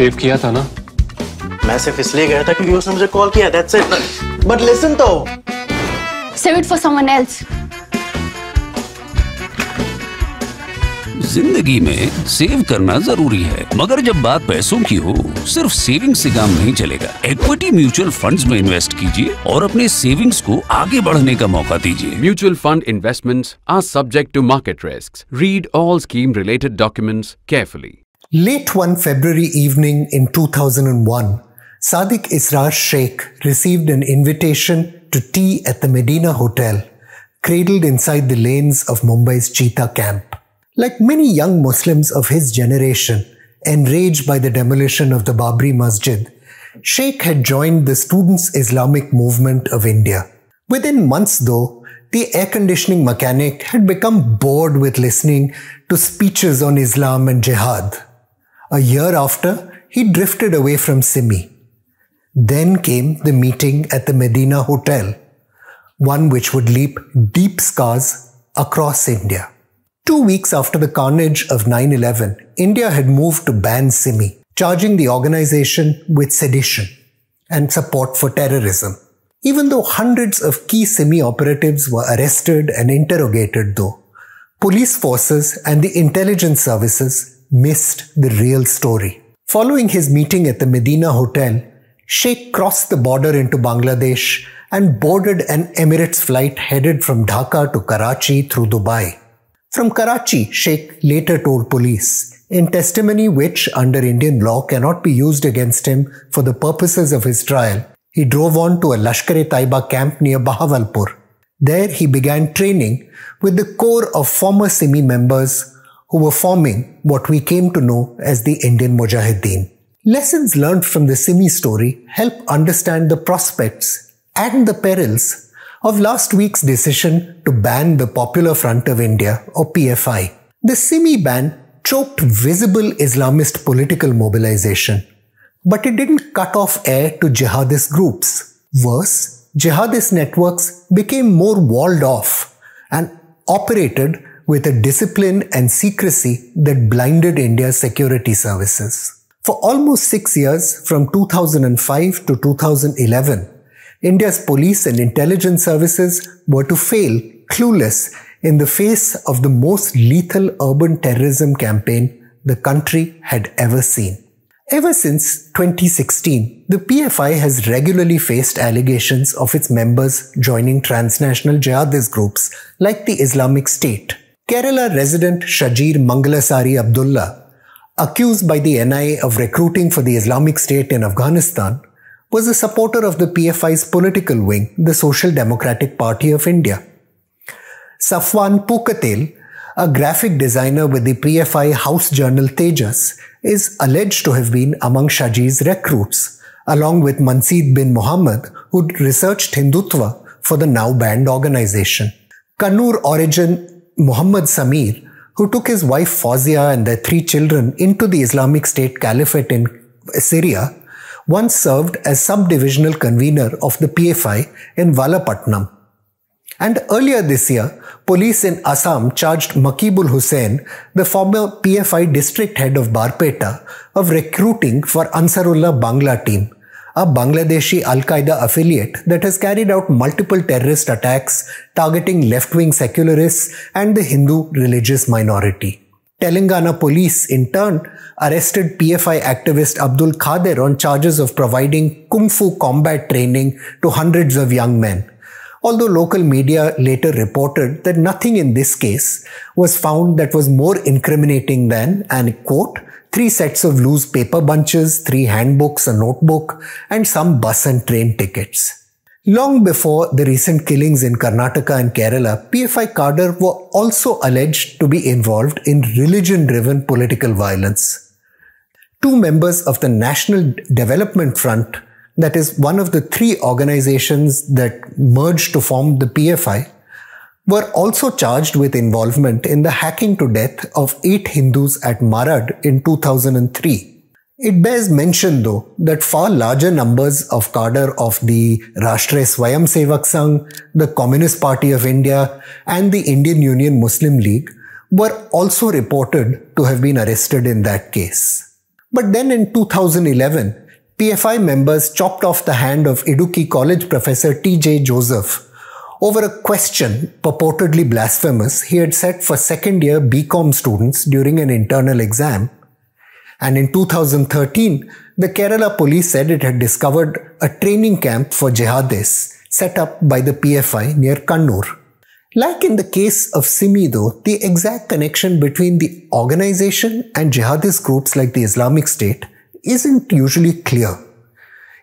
Save किया था ना मैं सिर्फ़ इसलिए गया था क्योंकि उसने मुझे कॉल किया दैट्स इट बट लिसन तो Save it for someone else. ज़िंदगी में सेव करना ज़रूरी है मगर जब बात पैसों की हो सिर्फ़ सेविंग से काम नहीं चलेगा इक्विटी म्यूचुअल फंड्स में इन्वेस्ट कीजिए और अपने सेविंग्स को आगे बढ़ने का मौका दीजिए mutual fund investments are subject to market risks. Read all scheme related documents carefully. Late one February evening in 2001, Sadiq Israr Sheikh received an invitation to tea at the Medina Hotel, cradled inside the lanes of Mumbai's Cheetah camp. Like many young Muslims of his generation, enraged by the demolition of the Babri Masjid, Sheikh had joined the Students' Islamic Movement of India. Within months, though, the air conditioning mechanic had become bored with listening to speeches on Islam and jihad. A year after, he drifted away from Simi. Then came the meeting at the Medina Hotel, one which would leave deep scars across India. Two weeks after the carnage of 9 11, India had moved to ban Simi, charging the organization with sedition and support for terrorism. Even though hundreds of key Simi operatives were arrested and interrogated, though, police forces and the intelligence services missed the real story. Following his meeting at the Medina Hotel, Sheikh crossed the border into Bangladesh and boarded an Emirates flight headed from Dhaka to Karachi through Dubai. From Karachi, Sheikh later told police, in testimony which under Indian law cannot be used against him for the purposes of his trial, he drove on to a Lashkar-e-Taiba camp near Bahawalpur. There he began training with the core of former Simi members who were forming what we came to know as the Indian Mujahideen. Lessons learned from the Simi story help understand the prospects and the perils of last week's decision to ban the Popular Front of India or PFI. The Simi ban choked visible Islamist political mobilization, but it didn't cut off air to jihadist groups. Worse, jihadist networks became more walled off and operated with a discipline and secrecy that blinded India's security services. For almost six years, from 2005 to 2011, India's police and intelligence services were to fail clueless in the face of the most lethal urban terrorism campaign the country had ever seen. Ever since 2016, the PFI has regularly faced allegations of its members joining transnational jihadist groups like the Islamic State. Kerala resident Shajir Mangalasari Abdullah, accused by the NIA of recruiting for the Islamic State in Afghanistan, was a supporter of the PFI's political wing, the Social Democratic Party of India. Safwan Pukatel, a graphic designer with the PFI house journal Tejas, is alleged to have been among Shajir's recruits, along with Manseed bin Muhammad, who researched Hindutva for the now banned organization. Kannur origin Muhammad Samir, who took his wife Fawzia and their three children into the Islamic State Caliphate in Syria, once served as subdivisional convener of the PFI in Valapatnam. And earlier this year, police in Assam charged Makibul Hussain, the former PFI district head of Barpeta, of recruiting for Ansarullah Bangla team, a Bangladeshi Al Qaeda affiliate that has carried out multiple terrorist attacks targeting left wing secularists and the Hindu religious minority. Telangana police, in turn, arrested PFI activist Abdul Khader on charges of providing kung fu combat training to hundreds of young men. Although local media later reported that nothing in this case was found that was more incriminating than, and quote, three sets of loose paper bunches, three handbooks, a notebook, and some bus and train tickets. Long before the recent killings in Karnataka and Kerala, PFI cadre were also alleged to be involved in religion driven political violence. Two members of the National Development Front, that is one of the three organizations that merged to form the PFI, were also charged with involvement in the hacking to death of eight Hindus at Marad in 2003. It bears mention though that far larger numbers of cadre of the Rashtriya Swayam Sevak Sangh, the Communist Party of India and the Indian Union Muslim League were also reported to have been arrested in that case. But then in 2011, PFI members chopped off the hand of Idukki College professor T.J. Joseph over a question purportedly blasphemous he had set for second year BCom students during an internal exam. And in 2013, the Kerala police said it had discovered a training camp for jihadists set up by the PFI near Kannur. Like in the case of Simi though, the exact connection between the organization and jihadist groups like the Islamic State isn't usually clear.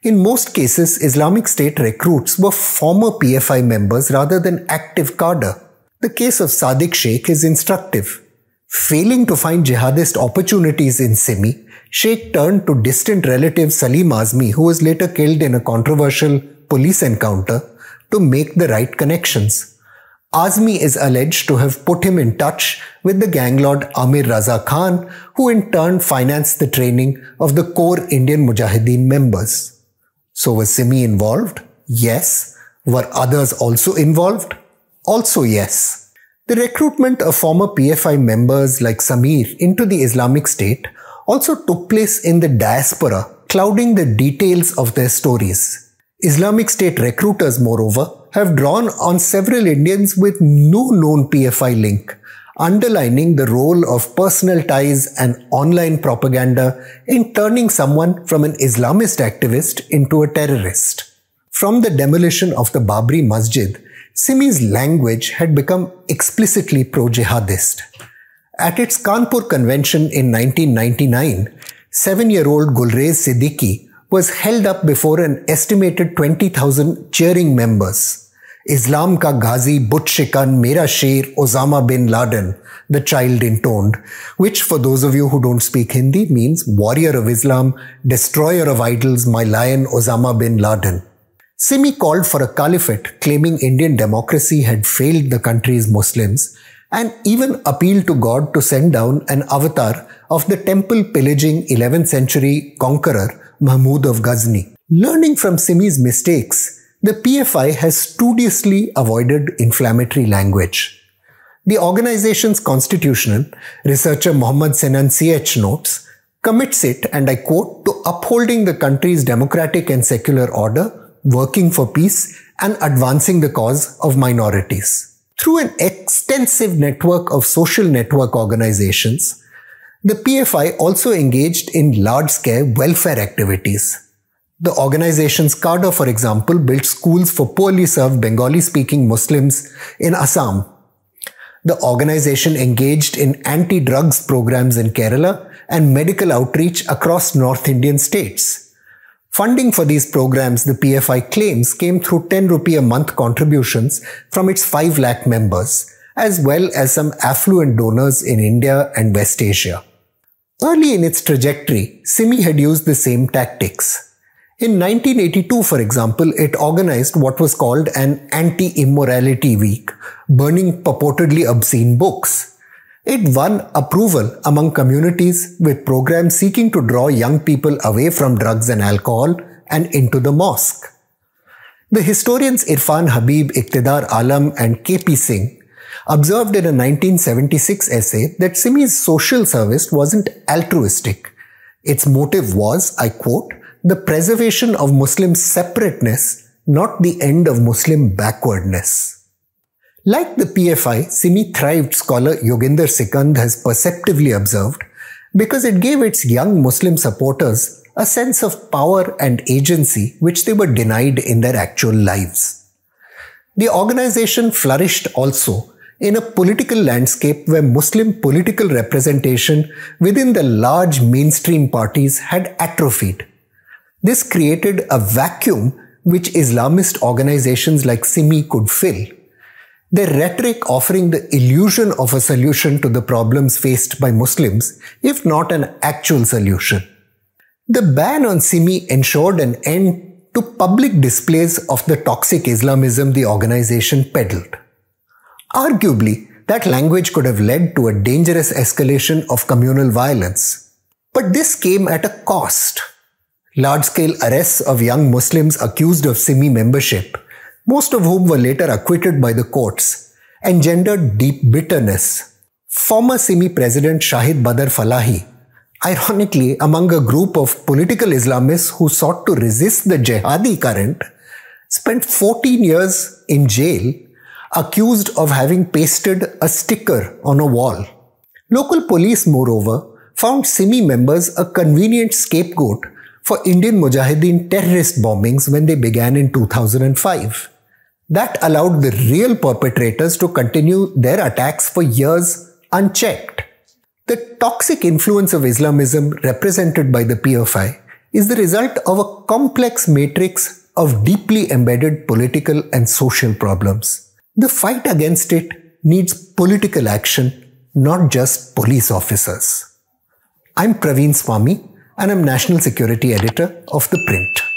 In most cases, Islamic State recruits were former PFI members rather than active cadre. The case of Sadiq Sheikh is instructive. Failing to find jihadist opportunities in Simi, Sheikh turned to distant relative Salim Azmi, who was later killed in a controversial police encounter, to make the right connections. Azmi is alleged to have put him in touch with the gang lord Amir Raza Khan, who in turn financed the training of the core Indian Mujahideen members. So was Simi involved? Yes. Were others also involved? Also yes. The recruitment of former PFI members like Samir into the Islamic State also took place in the diaspora, clouding the details of their stories. Islamic State recruiters, moreover, have drawn on several Indians with no known PFI link, underlining the role of personal ties and online propaganda in turning someone from an Islamist activist into a terrorist. From the demolition of the Babri Masjid, Simi's language had become explicitly pro-jihadist. At its Kanpur convention in 1999, seven-year-old Gulrez Siddiqui was held up before an estimated 20,000 cheering members. Islam ka ghazi but shikan mera sher Osama bin Laden, the child intoned, which for those of you who don't speak Hindi means warrior of Islam, destroyer of idols, my lion Osama bin Laden. Simi called for a caliphate claiming Indian democracy had failed the country's Muslims and even appealed to God to send down an avatar of the temple pillaging 11th century conqueror Mahmud of Ghazni. Learning from Simi's mistakes, the PFI has studiously avoided inflammatory language. The organization's constitution, researcher Mohammad Senan CH notes, commits it, and I quote, to upholding the country's democratic and secular order, working for peace, and advancing the cause of minorities. Through an extensive network of social network organizations, the PFI also engaged in large-scale welfare activities. The organization's cadre, for example, built schools for poorly served Bengali speaking Muslims in Assam. The organization engaged in anti drugs programs in Kerala and medical outreach across North Indian states. Funding for these programs, the PFI claims, came through 10 rupee a month contributions from its 5 lakh members, as well as some affluent donors in India and West Asia. Early in its trajectory, Simi had used the same tactics. In 1982, for example, it organized what was called an anti-immorality week, burning purportedly obscene books. It won approval among communities with programs seeking to draw young people away from drugs and alcohol and into the mosque. The historians Irfan Habib, Iqtidar Alam and KP Singh observed in a 1976 essay that Simi's social service wasn't altruistic. Its motive was, I quote, the preservation of Muslim separateness, not the end of Muslim backwardness. Like the PFI, Simi thrived scholar Yoginder Sikand has perceptively observed because it gave its young Muslim supporters a sense of power and agency which they were denied in their actual lives. The organization flourished also in a political landscape where Muslim political representation within the large mainstream parties had atrophied. This created a vacuum which Islamist organizations like Simi could fill. Their rhetoric offering the illusion of a solution to the problems faced by Muslims, if not an actual solution. The ban on Simi ensured an end to public displays of the toxic Islamism the organization peddled. Arguably, that language could have led to a dangerous escalation of communal violence. But this came at a cost. Large scale arrests of young Muslims accused of Simi membership, most of whom were later acquitted by the courts, engendered deep bitterness. Former Simi President Shahid Badr Falahi Ironically, among a group of political Islamists who sought to resist the jihadi current, spent 14 years in jail accused of having pasted a sticker on a wall. Local police, moreover, found Simi members a convenient scapegoat for Indian Mujahideen terrorist bombings when they began in 2005. That allowed the real perpetrators to continue their attacks for years unchecked. The toxic influence of Islamism represented by the PFI is the result of a complex matrix of deeply embedded political and social problems. The fight against it needs political action, not just police officers. I'm Praveen Swami and I'm National Security Editor of The Print.